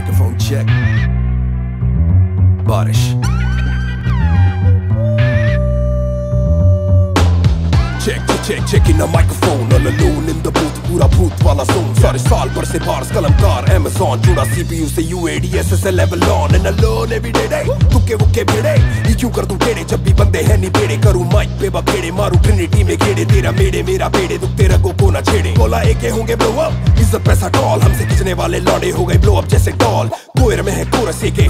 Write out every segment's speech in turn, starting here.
Microphone check. Barish. Check, check, check, checking the microphone All alone in the booth, पूरा भूत वाला zone सारे साल पर से बार्स कलमकार Amazon जुड़ा CPU से UAD SSL level on And alone every day day तुक्के वुक्के ये क्यों कर दूँ टेढ़े जब भी बंदे हैं नहीं बेड़े करूँ माइक पे बखेड़े मारू ट्रिनिटी में घेड़े तेरा मेरे मेरा को ना छेड़े। बोला एक होंगे ब्लो अप इज़्ज़त पैसा टॉल हमसे खींचने वाले लौड़े हो गए ब्लो अप जैसे डॉल कोयर में है कोरस के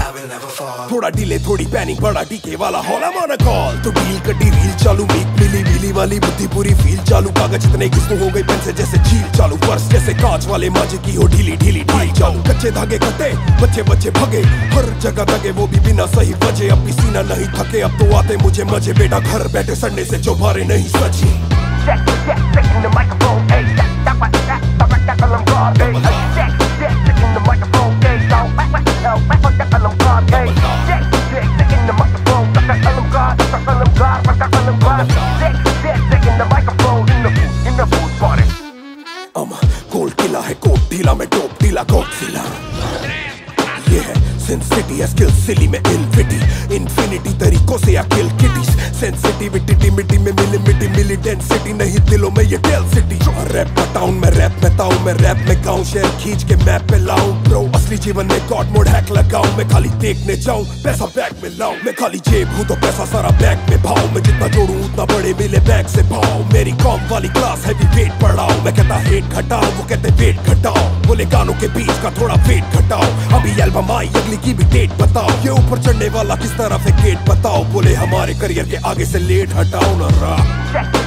थोड़ा डीले थोड़ी पैनिंग बड़ा डीके वाला हॉल a call तो डील कटी रील चालू मीक मिली मिली वाली बुद्धि पूरी फील चालू। कागज़ इतने किस्मों हो गई पेन से जैसे झील चालू। वर्ष जैसे कांच वाले माजे की हो ढीली ढीली ढील चालू। कच्चे धागे कटे बच्चे बच्चे भगे। हर जगह दगे वो भी बिना सही वजह। अब भी सीना नहीं थके अब तो आते मुझे मज़े। बेटा घर बैठे संडे से चौबारे नहीं सजी। Check, check, checking the microphone, hey, that, that, that, that, that, that, that, alarm guard, hey, check, check, checking the microphone, hey, yo, whack, whack, yo, whack, whack, that alarm guard, hey, check, check, checking the microphone, that, that alarm guard, that, that alarm guard, that, that alarm guard, check, check, checking the microphone in the booth, in the booth party. Um gold किला है coat ढीला में टोप ढीला Godzilla ये है सिन city है skill सिली में इनफिटी infinity तरीकों से या किल किटीज सेंसिटिविटी मिटी में मिली मिटी मिली डेंसिटी नहीं दिलों में ये डेल सिटी रैप बताऊँ, मैं रैप में ताऊं मैं रैप में गाऊं. शेयर खींच के मैप पे लाऊं ब्रो जीवन में कॉट मोड हैक लगाऊँ, मैं खाली देखने जाऊँ, पैसा बैग में लाऊं, मैं खाली जेब हूँ तो पैसा सारा बैग में भाव मैं जितना जोड़ूं उतना बड़े मिले बैग से भाव मेरी कॉम वाली क्लास हैवी वेट पढ़ाओ मैं कहता हेट घटाओ वो कहते वेट घटाओ, बोले गानों के बीच का थोड़ा वेट घटाओ, अभी एल्बम आई, अगली की भी डेट बताओ, ये ऊपर चढ़ने वाला किस तरह से गेट बताओ, बोले हमारे करियर के आगे से लेट हटाओ ना रा